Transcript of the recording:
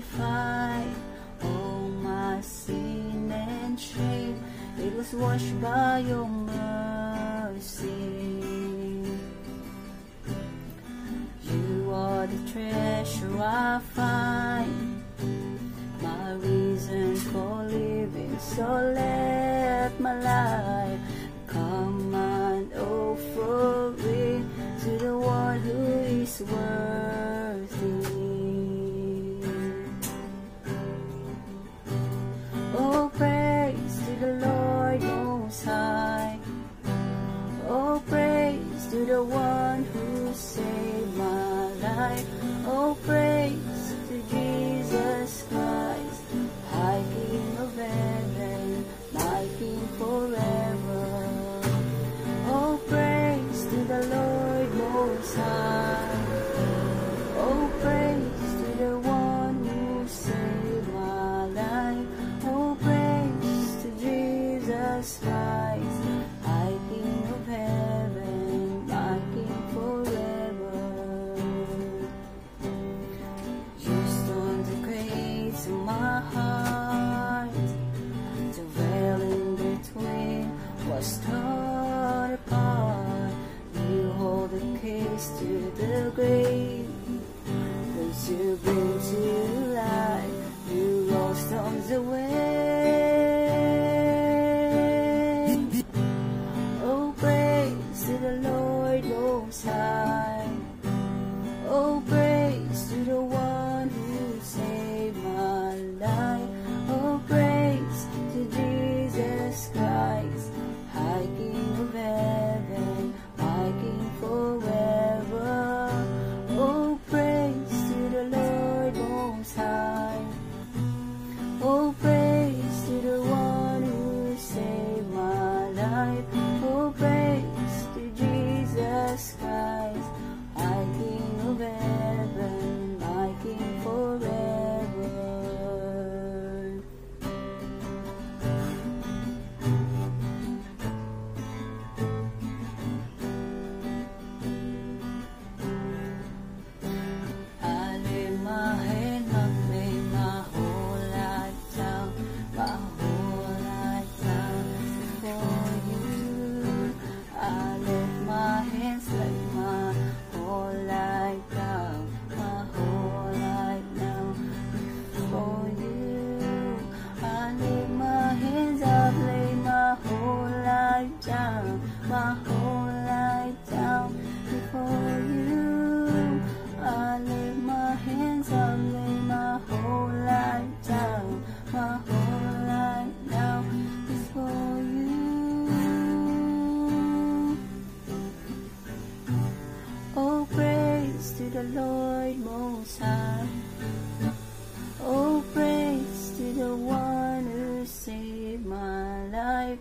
crucified. All my sin and shame, it was washed by your mercy. You are the treasure I find, my reason for living. So let my life the one who saved my life. Oh, praise to Jesus Christ, High King of heaven, my King forever. Oh, praise to the Lord Most High. To the Lord Most High. My whole life down before you. I lay my hands up, lay my whole life down, my whole life down before you. Oh, praise to the Lord Most High. Oh, praise to the one who saved my life.